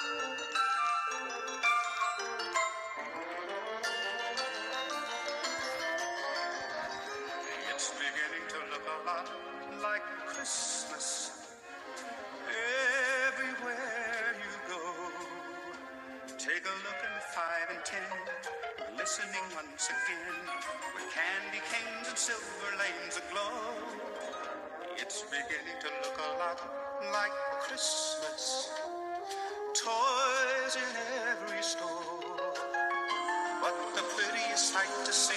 It's beginning to look a lot like Christmas everywhere you go. Take a look in five and ten, listening once again with candy canes and silver lanes aglow. It's beginning to look a lot like Christmas. Sight to see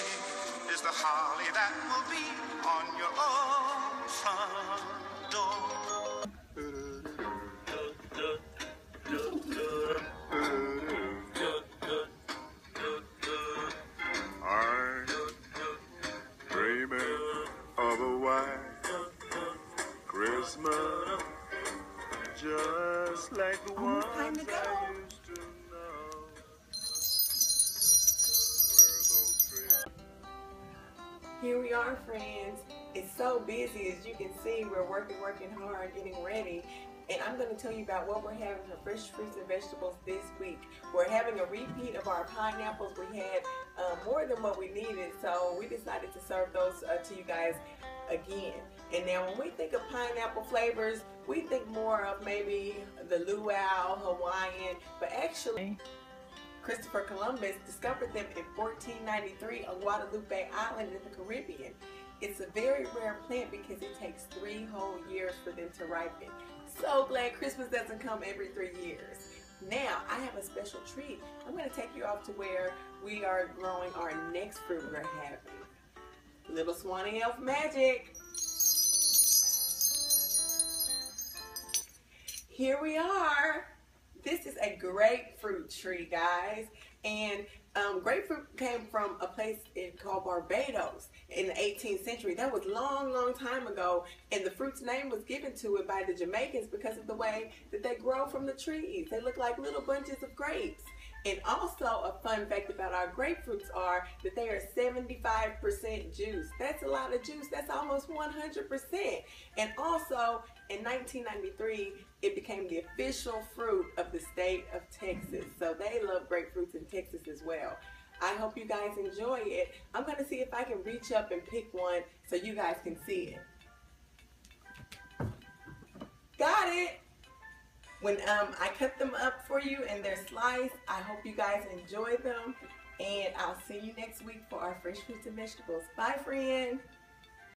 is the holly that will be on your own front door. I'm dreaming of a white Christmas, just like the Almost ones time to go. I used to Here we are, friends. It's so busy, as you can see. We're working, working hard, getting ready. And I'm going to tell you about what we're having for fresh fruits and vegetables this week. We're having a repeat of our pineapples. We had uh, more than what we needed, so we decided to serve those uh, to you guys again. And now, when we think of pineapple flavors, we think more of maybe the luau, Hawaiian, but actually, Christopher Columbus discovered them in 1493 on Guadeloupe Island in the Caribbean. It's a very rare plant because it takes three whole years for them to ripen. So glad Christmas doesn't come every three years. Now, I have a special treat. I'm going to take you off to where we are growing our next fruit we're having. Little Swani Elf Magic. Here we are. This is a grapefruit tree, guys. And um, grapefruit came from a place called Barbados in the 18th century. That was long, long time ago. And the fruit's name was given to it by the Jamaicans because of the way that they grow from the trees. They look like little bunches of grapes. And also a fun fact about our grapefruits are that they are 75% juice. That's a lot of juice. That's almost 100%. And also in 1993, it became the official fruit of the state of Texas. So they love grapefruits in Texas as well. I hope you guys enjoy it. I'm going to see if I can reach up and pick one so you guys can see it. Got it! When um, I cut them up for you and they're sliced, I hope you guys enjoy them. And I'll see you next week for our fresh fruits and vegetables. Bye, friend.